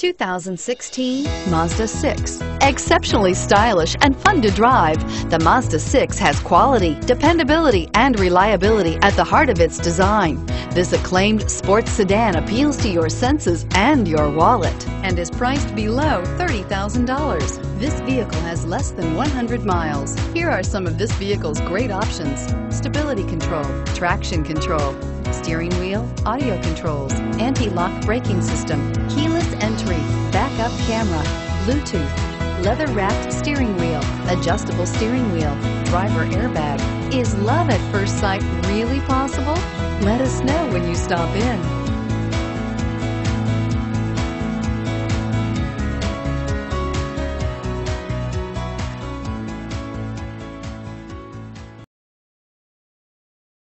2016 Mazda 6. Exceptionally stylish and fun to drive, the Mazda 6 has quality, dependability, and reliability at the heart of its design. This acclaimed sports sedan appeals to your senses and your wallet and is priced below $30,000. This vehicle has less than 100 miles. Here are some of this vehicle's great options. Stability control, traction control, steering wheel, audio controls, anti-lock braking system, keyless entry, backup camera, Bluetooth, leather-wrapped steering wheel, adjustable steering wheel, driver airbag. Is love at first sight really possible? Let us know when you stop in.